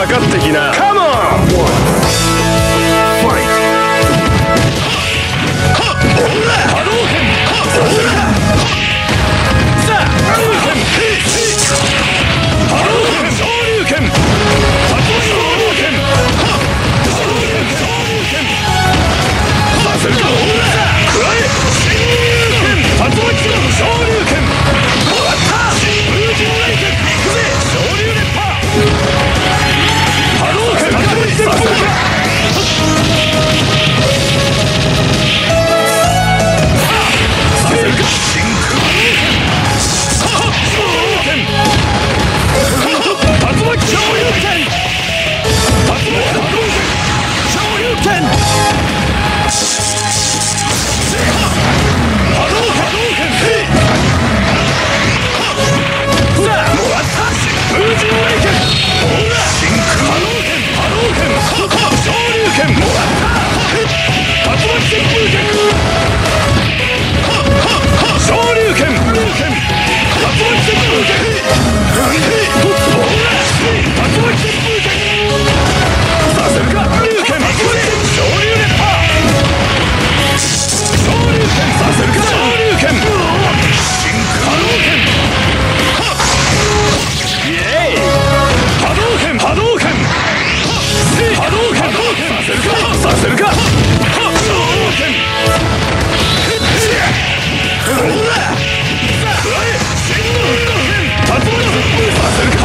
かかってきな。カモンさせるか